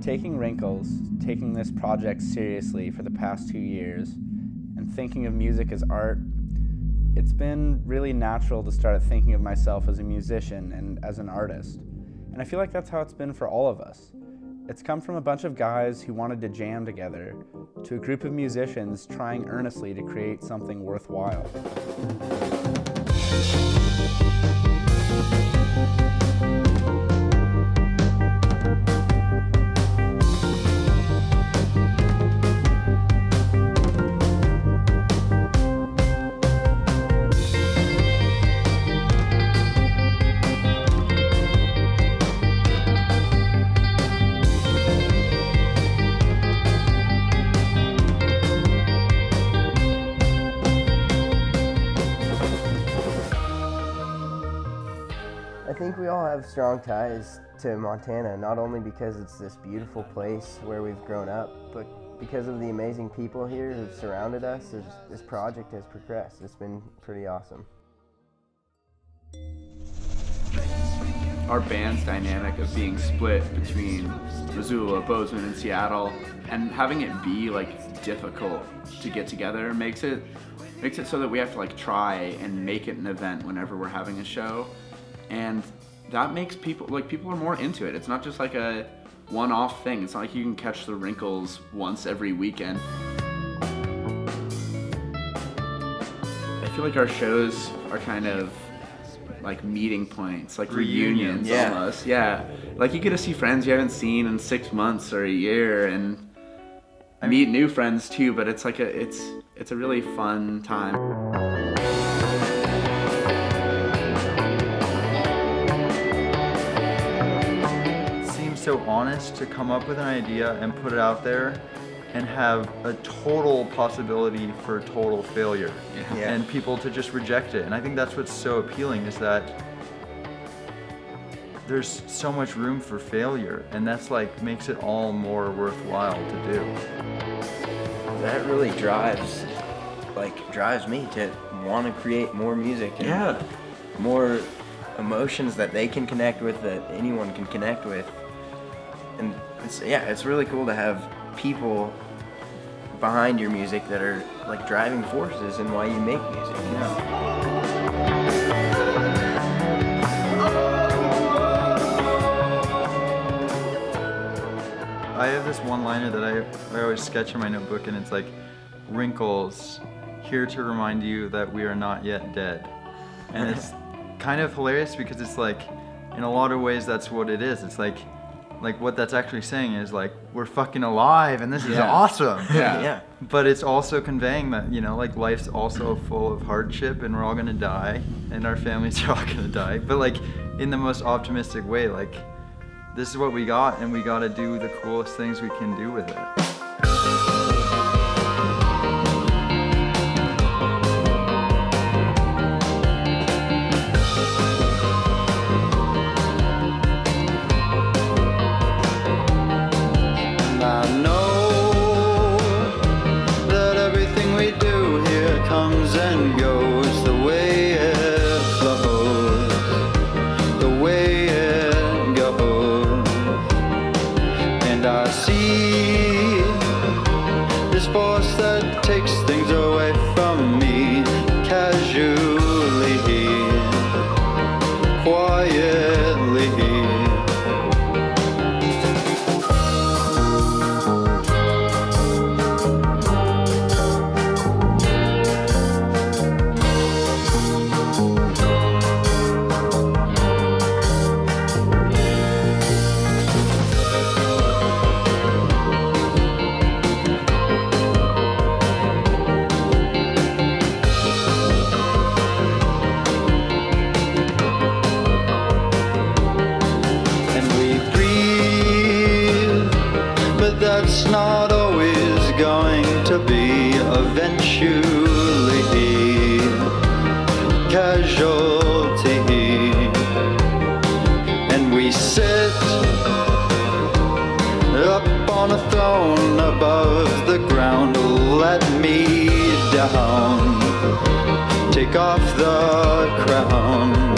Taking Wrinkles, taking this project seriously for the past two years, and thinking of music as art, it's been really natural to start thinking of myself as a musician and as an artist. And I feel like that's how it's been for all of us. It's come from a bunch of guys who wanted to jam together to a group of musicians trying earnestly to create something worthwhile. I think we all have strong ties to Montana, not only because it's this beautiful place where we've grown up, but because of the amazing people here who've surrounded us this project has progressed. It's been pretty awesome. Our band's dynamic of being split between Missoula, Bozeman, and Seattle, and having it be like difficult to get together makes it makes it so that we have to like try and make it an event whenever we're having a show and that makes people like people are more into it. It's not just like a one-off thing. It's not like you can catch the wrinkles once every weekend. I feel like our shows are kind of like meeting points, like reunions, Reunions. Yeah. almost. Yeah, like you get to see friends you haven't seen in six months or a year, and meet new friends too. But it's like a it's it's a really fun time. So honest to come up with an idea and put it out there and have a total possibility for total failure Yeah. Yeah. and people to just reject it. And I think that's what's so appealing is that there's so much room for failure and that's like makes it all more worthwhile to do. That really drives, like, drives me to want to create more music and Yeah. more emotions that they can connect with, that anyone can connect with. And it's, yeah, it's really cool to have people behind your music that are like driving forces in why you make music. You know? I have this one liner that I, I always sketch in my notebook, and it's like, wrinkles, here to remind you that we are not yet dead. And it's kind of hilarious because it's like, in a lot of ways, that's what it is. It's like, like what that's actually saying is like, we're fucking alive, and this is Yeah. awesome. Yeah. yeah. But it's also conveying that, you know, like life's also full of hardship and we're all gonna die and our families are all gonna die. But like in the most optimistic way, like this is what we got and we gotta do the coolest things we can do with it. See on throne above the ground. Let me down. Take off the crown.